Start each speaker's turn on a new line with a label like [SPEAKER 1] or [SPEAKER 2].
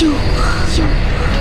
[SPEAKER 1] 救我
[SPEAKER 2] 救我